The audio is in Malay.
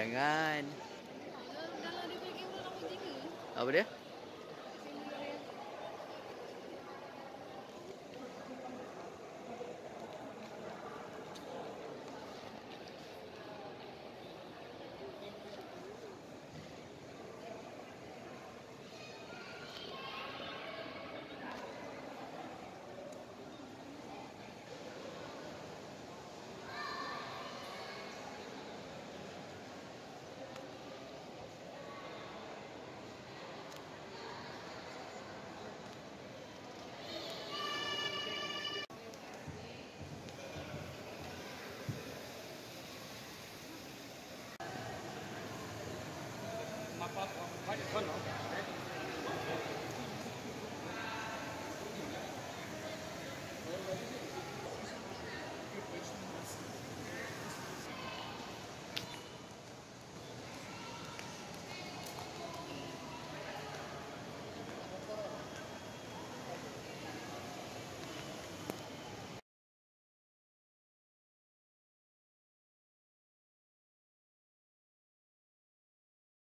jangan. Dalam dia punya kamera nak jaga. Apa dia? Abfahrt auf. Den Teil